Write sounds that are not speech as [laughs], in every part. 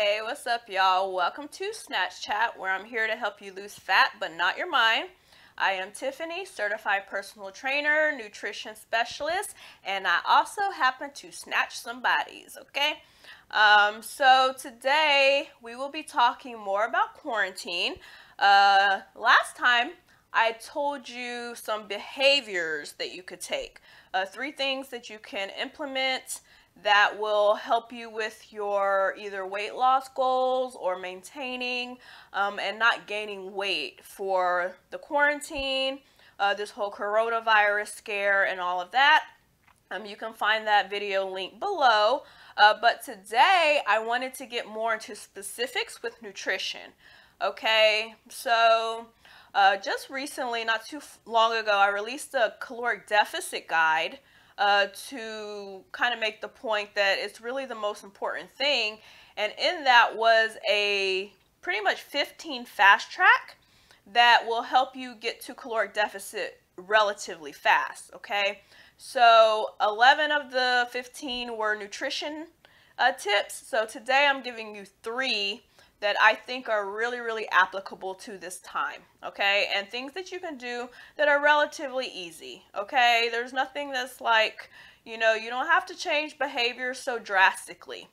Hey, what's up, y'all? Welcome to Snatch Chat, where I'm here to help you lose fat but not your mind. I am Tiffanie, certified personal trainer, nutrition specialist, and I also happen to snatch some bodies, okay? Um, so today we will be talking more about quarantine. Uh, last time I told you some behaviors that you could take, uh, three things that you can implement that will help you with your either weight loss goals or maintaining um, and not gaining weight for the quarantine, uh, this whole coronavirus scare, and all of that. Um, you can find that video link below. Uh, but today I wanted to get more into specifics with nutrition. Okay, so uh, just recently, not too long ago, I released a caloric deficit guide uh, to kind of make the point that it's really the most important thing. And in that was a pretty much 15 fast track that will help you get to caloric deficit relatively fast. Okay, so 11 of the 15 were nutrition uh, tips. So today I'm giving you three that I think are really, really applicable to this time, okay? And things that you can do that are relatively easy, okay? There's nothing that's like, you know, you don't have to change behavior so drastically.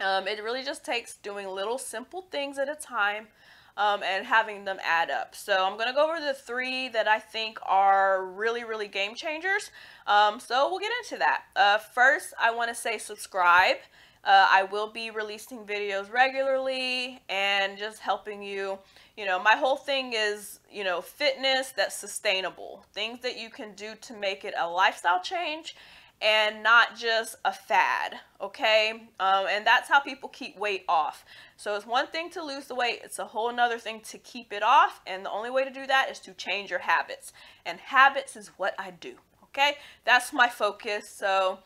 Um, it really just takes doing little simple things at a time um, and having them add up. So I'm going to go over the three that I think are really, really game changers. Um, so we'll get into that. Uh, first, I want to say subscribe. Uh, I will be releasing videos regularly and just helping you. You know, my whole thing is, you know, fitness that's sustainable. Things that you can do to make it a lifestyle change and not just a fad, okay? Um, and that's how people keep weight off. So it's one thing to lose the weight, it's a whole nother thing to keep it off. And the only way to do that is to change your habits. And habits is what I do, okay? That's my focus. So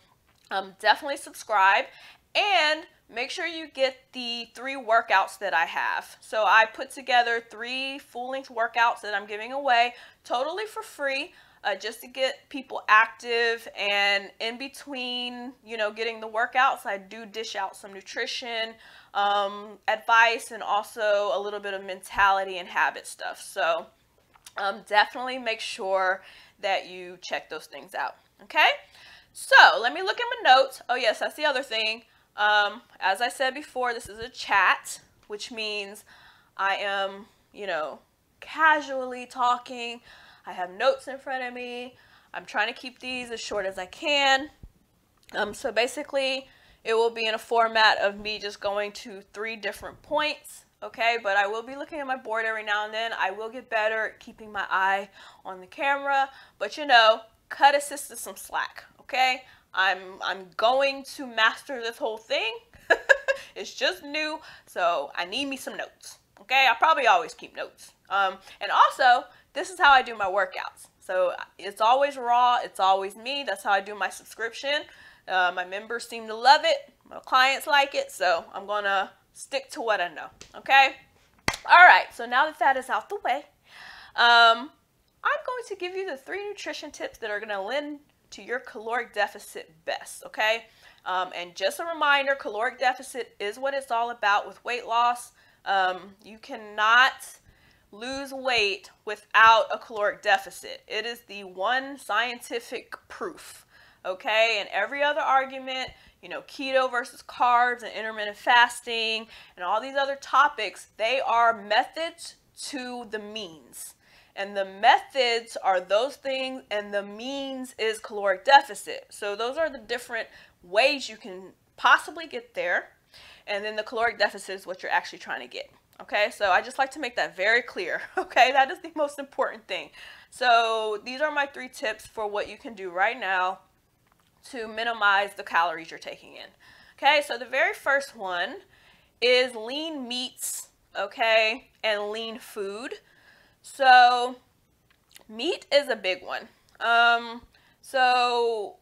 um, definitely subscribe. And make sure you get the three workouts that I have. So I put together three full-length workouts that I'm giving away totally for free. Uh, just to get people active and in between you know getting the workouts i do dish out some nutrition um, advice and also a little bit of mentality and habit stuff so um, definitely make sure that you check those things out okay so let me look at my notes oh yes that's the other thing um, as I said before, this is a chat, which means I am, you know, casually talking. I have notes in front of me. I'm trying to keep these as short as I can. Um, so basically, it will be in a format of me just going to three different points, okay? But I will be looking at my board every now and then. I will get better at keeping my eye on the camera, but you know, cut assist some slack, okay? I'm I'm going to master this whole thing. [laughs] it's just new, so I need me some notes. Okay, I probably always keep notes. Um, and also, this is how I do my workouts. So it's always raw. It's always me. That's how I do my subscription. Uh, my members seem to love it. My clients like it. So I'm gonna stick to what I know. Okay. All right. So now that that is out the way, um, I'm going to give you the three nutrition tips that are gonna lend to your caloric deficit best, okay? Um, and just a reminder, caloric deficit is what it's all about with weight loss. Um, you cannot lose weight without a caloric deficit. It is the one scientific proof, okay? And every other argument, you know, keto versus carbs and intermittent fasting and all these other topics, they are methods to the means. And the methods are those things, and the means is caloric deficit. So those are the different ways you can possibly get there. And then the caloric deficit is what you're actually trying to get. Okay, so I just like to make that very clear. [laughs] Okay, that is the most important thing. So these are my three tips for what you can do right now to minimize the calories you're taking in. Okay, so the very first one is lean meats, okay, and lean food. So meat is a big one. Um, so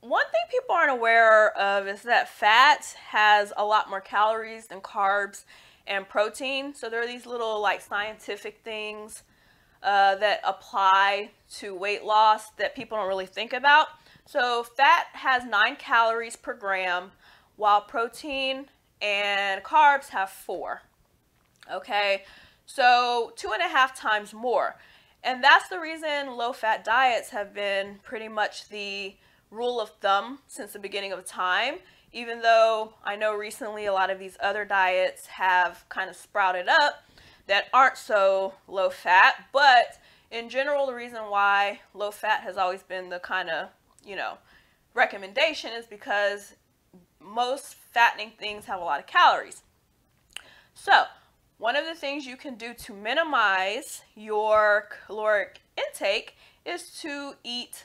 one thing people aren't aware of is that fat has a lot more calories than carbs and protein. So there are these little like scientific things uh, that apply to weight loss that people don't really think about. So fat has nine calories per gram, while protein and carbs have four. Okay, so two and a half times more. And that's the reason low fat diets have been pretty much the rule of thumb since the beginning of time. Even though I know recently a lot of these other diets have kind of sprouted up that aren't so low fat, but in general, the reason why low fat has always been the kind of, you know, recommendation is because most fattening things have a lot of calories. So, one of the things you can do to minimize your caloric intake is to eat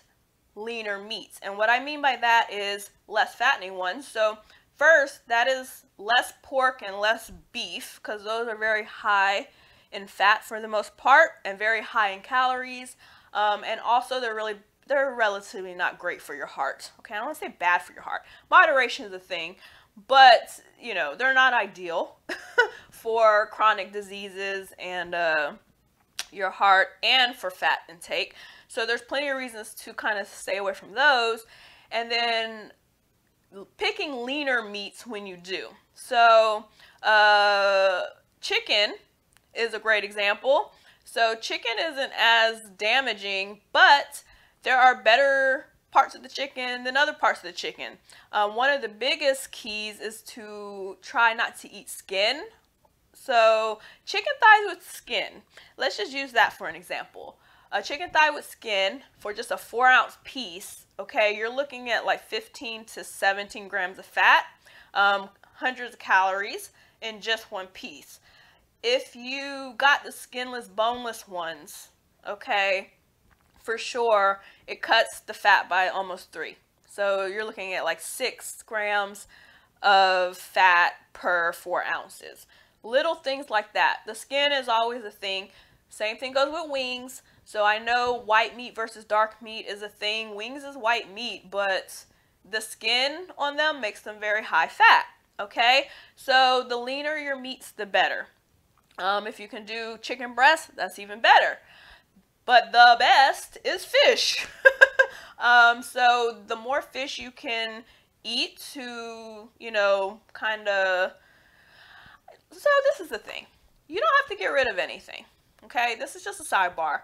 leaner meats. And what I mean by that is less fattening ones. So, first, that is less pork and less beef because those are very high in fat for the most part and very high in calories. Um, and also, they're really they're relatively not great for your heart. Okay, I don't want to say bad for your heart. Moderation is a thing, but you know they're not ideal [laughs] for chronic diseases and uh, your heart and for fat intake. So there's plenty of reasons to kind of stay away from those, and then picking leaner meats when you do. So uh, chicken is a great example. So chicken isn't as damaging, but there are better parts of the chicken than other parts of the chicken. Um, one of the biggest keys is to try not to eat skin. So chicken thighs with skin, let's just use that for an example. A chicken thigh with skin for just a four ounce piece, okay, you're looking at like 15 to 17 grams of fat, um, hundreds of calories in just one piece if you got the skinless, boneless ones, okay, for sure, it cuts the fat by almost three. So you're looking at like six grams of fat per four ounces. Little things like that. The skin is always a thing. Same thing goes with wings. So I know white meat versus dark meat is a thing. Wings is white meat, but the skin on them makes them very high fat. Okay? So the leaner your meats, the better. Um, if you can do chicken breast, that's even better. But the best is fish. [laughs] um, so the more fish you can eat to, you know, kind of. So this is the thing. You don't have to get rid of anything. Okay, this is just a sidebar.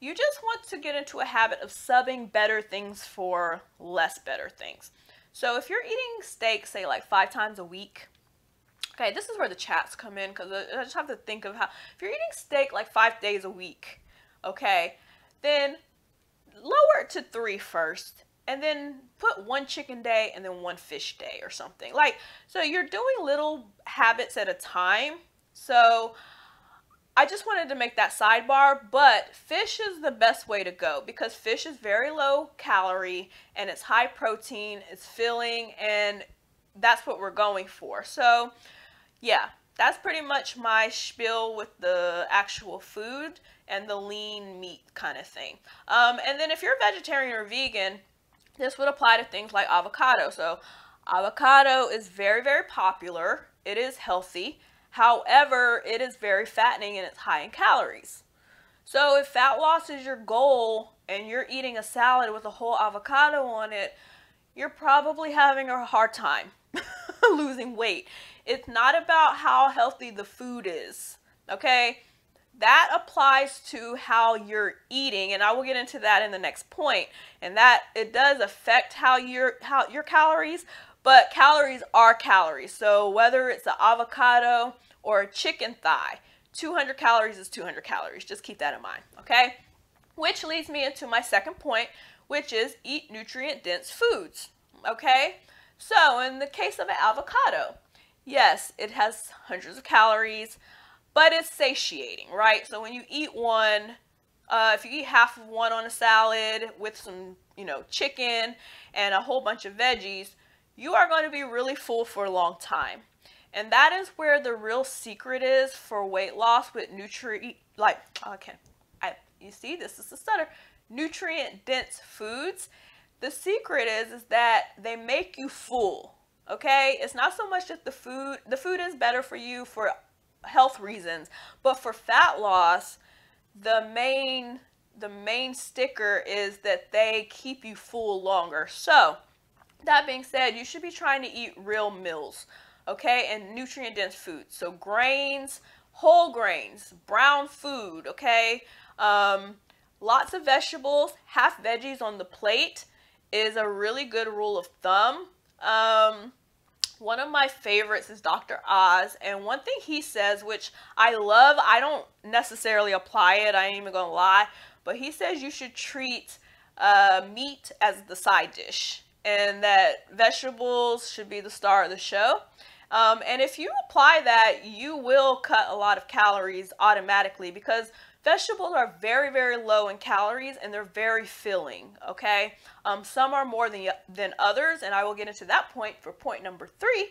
You just want to get into a habit of subbing better things for less better things. So if you're eating steak, say like five times a week, Okay, this is where the chats come in because I just have to think of how, if you're eating steak like five days a week, okay, then lower it to three first and then put one chicken day and then one fish day or something. Like, so you're doing little habits at a time. So I just wanted to make that sidebar, but fish is the best way to go because fish is very low calorie and it's high protein, it's filling, and that's what we're going for. So yeah, that's pretty much my spiel with the actual food and the lean meat kind of thing. Um, and then if you're a vegetarian or vegan, this would apply to things like avocado. So avocado is very, very popular. It is healthy. However, it is very fattening and it's high in calories. So if fat loss is your goal and you're eating a salad with a whole avocado on it, you're probably having a hard time [laughs] losing weight. It's not about how healthy the food is, okay? That applies to how you're eating, and I will get into that in the next point. And that it does affect how your how your calories, but calories are calories. So whether it's an avocado or a chicken thigh, 200 calories is 200 calories. Just keep that in mind, okay? Which leads me into my second point, which is eat nutrient dense foods, okay? So in the case of an avocado, yes, it has hundreds of calories, but it's satiating, right? So when you eat one, uh, if you eat half of one on a salad with some, you know, chicken and a whole bunch of veggies, you are going to be really full for a long time. And that is where the real secret is for weight loss with nutrient, like, okay, I, you see, this is the stutter, nutrient dense foods. The secret is, is that they make you full okay it's not so much that the food the food is better for you for health reasons but for fat loss the main the main sticker is that they keep you full longer so that being said you should be trying to eat real meals okay, and nutrient dense foods. So grains, whole grains, brown food, okay, um, lots of vegetables, half veggies on the plate is a really good rule of thumb. Um, one of my favorites is Dr. Oz, and one thing he says, which I love, I don't necessarily apply it, I ain't even gonna lie, but he says you should treat uh, meat as the side dish and that vegetables should be the star of the show. Um, and if you apply that, you will cut a lot of calories automatically because vegetables are very, very low in calories and they're very filling, okay? Um, some are more than, than others, and I will get into that point for point number three.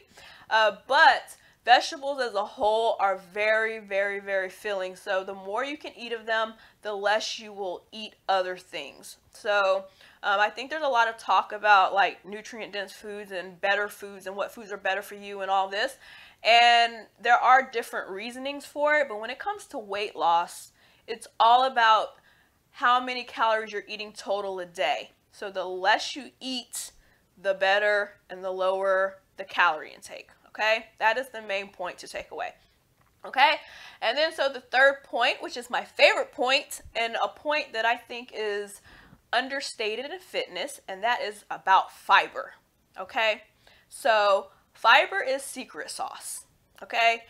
Uh, but vegetables as a whole are very, very, very filling. So the more you can eat of them, the less you will eat other things. So um, I think there's a lot of talk about like nutrient dense foods and better foods and what foods are better for you and all this. And there are different reasonings for it, but when it comes to weight loss, it's all about how many calories you're eating total a day. So the less you eat, the better and the lower the calorie intake. Okay, that is the main point to take away. Okay, and then so the third point, which is my favorite point, and a point that I think is understated in fitness, and that is about fiber. Okay, so fiber is secret sauce. Okay,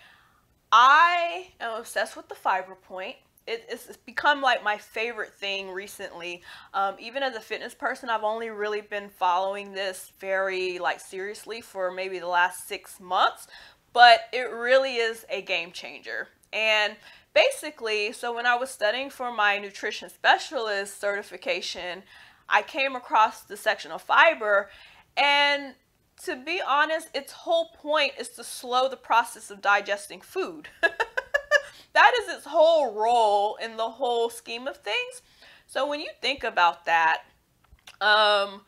I am obsessed with the fiber point. It, it's become like my favorite thing recently. Um, even as a fitness person, I've only really been following this very like seriously for maybe the last six months, but it really is a game changer. And basically, so when I was studying for my nutrition specialist certification, I came across the section of fiber and to be honest, its whole point is to slow the process of digesting food. [laughs] that is its whole role in the whole scheme of things. So when you think about that, um,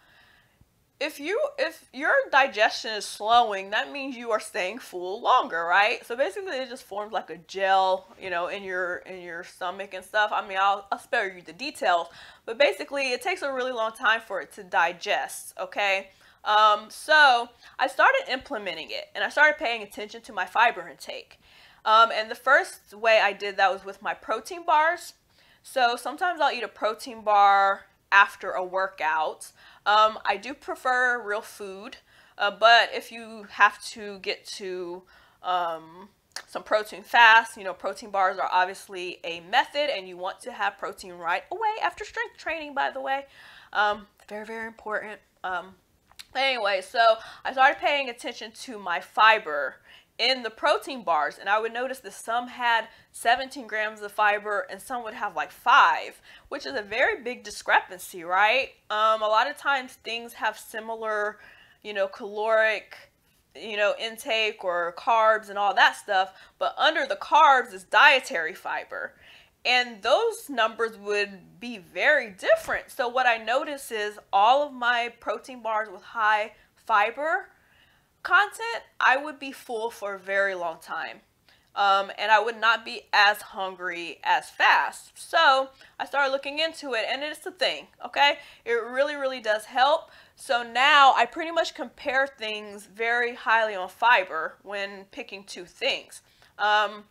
if you if your digestion is slowing that means you are staying full longer right? So basically it just forms like a gel you know in your in your stomach and stuff. I mean i'll, I'll spare you the details but basically it takes a really long time for it to digest okay? Um, so i started implementing it and i started paying attention to my fiber intake. Um, and the first way i did that was with my protein bars. So sometimes i'll eat a protein bar after a workout um, I do prefer real food, uh, but if you have to get to um, some protein fast, you know, protein bars are obviously a method and you want to have protein right away after strength training, by the way. Um, very, very important. Um, anyway, so I started paying attention to my fiber in the protein bars and I would notice that some had 17 grams of fiber and some would have like five, which is a very big discrepancy, right? Um, a lot of times things have similar, you know, caloric, you know, intake or carbs and all that stuff, but under the carbs is dietary fiber. And those numbers would be very different. So what I notice is all of my protein bars with high fiber content, I would be full for a very long time. Um, and I would not be as hungry as fast. So I started looking into it, and it's a thing, okay? It really, really does help. So now I pretty much compare things very highly on fiber when picking two things. Um,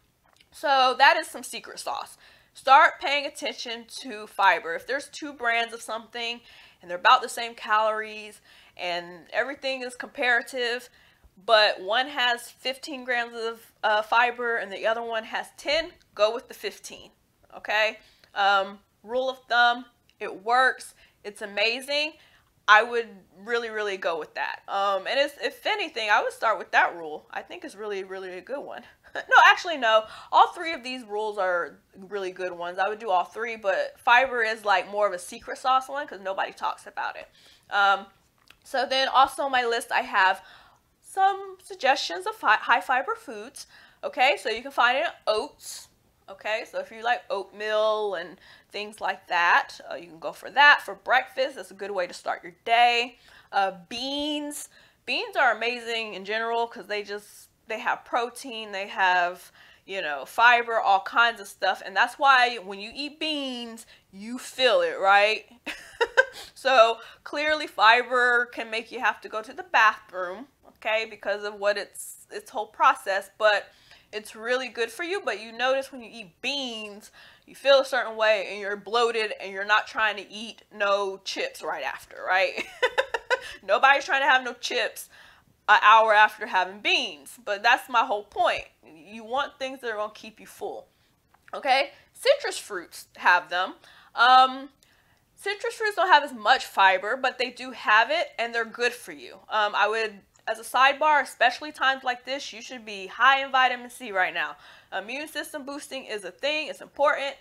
so that is some secret sauce. Start paying attention to fiber. If there's two brands of something and they're about the same calories and everything is comparative, but one has 15 grams of uh, fiber and the other one has 10, go with the 15. Okay? Um, rule of thumb, it works. It's amazing. I would really, really go with that. Um, and if anything, I would start with that rule. I think it's really, really a good one. [laughs] no, actually, no. All three of these rules are really good ones. I would do all three, but fiber is like more of a secret sauce one because nobody talks about it. Um, so then also on my list, I have some suggestions of high fiber foods. Okay, so you can find it in oats. Okay, so if you like oatmeal and things like that, uh, you can go for that for breakfast. That's a good way to start your day. Uh, beans. Beans are amazing in general because they just, they have protein, they have, you know, fiber, all kinds of stuff. And that's why when you eat beans, you feel it, right? [laughs] so clearly fiber can make you have to go to the bathroom okay, because of what it's its whole process, but it's really good for you. But you notice when you eat beans, you feel a certain way and you're bloated and you're not trying to eat no chips right after, right? [laughs] Nobody's trying to have no chips an hour after having beans. But that's my whole point. You want things that are going to keep you full. Okay? Citrus fruits have them. Um, citrus fruits don't have as much fiber, but they do have it and they're good for you. Um, I would, as a sidebar, especially times like this, you should be high in vitamin C right now. Immune system boosting is a thing, it's important.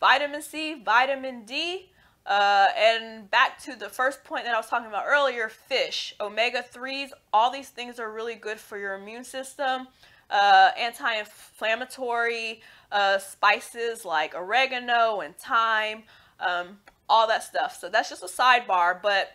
Vitamin C, vitamin D, uh, and back to the first point that I was talking about earlier fish, omega 3s, all these things are really good for your immune system. Uh, anti inflammatory uh, spices like oregano and thyme, um, all that stuff. So that's just a sidebar, but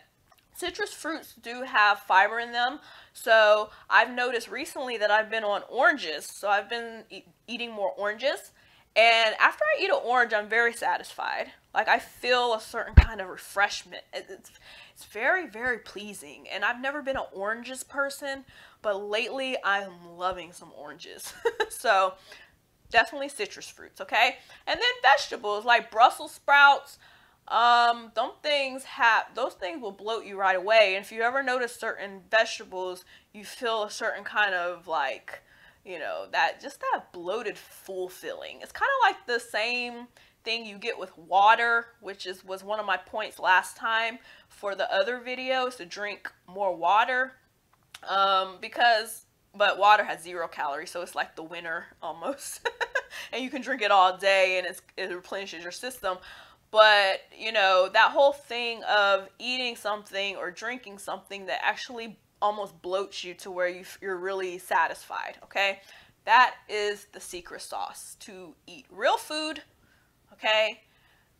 citrus fruits do have fiber in them. So I've noticed recently that I've been on oranges. So I've been e eating more oranges. And after I eat an orange, I'm very satisfied. Like I feel a certain kind of refreshment. It's, it's very, very pleasing. And I've never been an oranges person, but lately I'm loving some oranges. [laughs] so definitely citrus fruits, okay? And then vegetables like Brussels sprouts, um, those things have those things will bloat you right away. And if you ever notice certain vegetables, you feel a certain kind of like you know, that just that bloated full feeling. It's kind of like the same thing you get with water, which is was one of my points last time for the other videos to drink more water. Um, because but water has zero calories, so it's like the winter almost. [laughs] and you can drink it all day and it replenishes your system. But, you know, that whole thing of eating something or drinking something that actually almost bloats you to where you, you're really satisfied, okay? That is the secret sauce to eat real food, okay?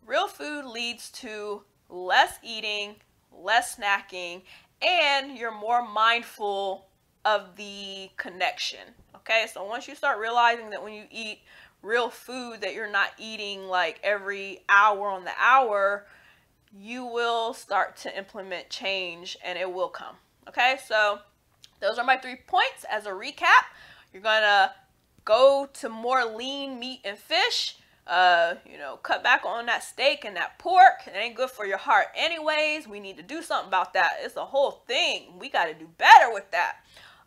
Real food leads to less eating, less snacking, and you're more mindful of the connection, okay? So once you start realizing that when you eat real food that you're not eating like every hour on the hour, you will start to implement change and it will come. Okay, so those are my three points as a recap. You're gonna go to more lean meat and fish. Uh, you know, cut back on that steak and that pork. It ain't good for your heart anyways. We need to do something about that. It's a whole thing. We got to do better with that.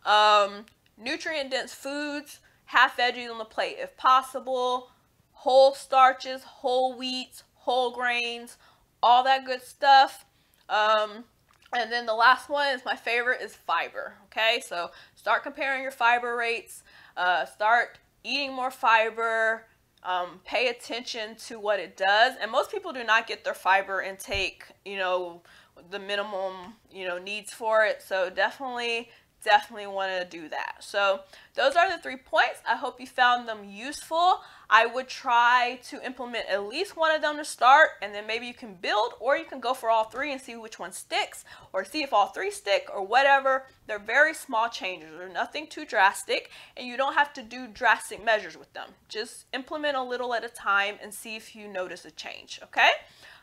Um, nutrient dense foods, half veggies on the plate if possible, whole starches, whole wheats, whole grains, all that good stuff. Um, and then the last one is my favorite is fiber. Okay, so start comparing your fiber rates. Uh, start eating more fiber. Um, pay attention to what it does. And most people do not get their fiber intake, you know, the minimum, you know, needs for it. So definitely definitely want to do that. So those are the three points. I hope you found them useful. I would try to implement at least one of them to start and then maybe you can build or you can go for all three and see which one sticks or see if all three stick or whatever. They're very small changes. They're nothing too drastic and you don't have to do drastic measures with them. Just implement a little at a time and see if you notice a change, okay?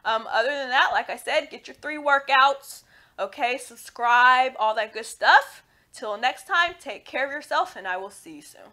Um, other than that, like I said, get your three workouts, okay? Subscribe, all that good stuff. Till next time, take care of yourself and I will see you soon.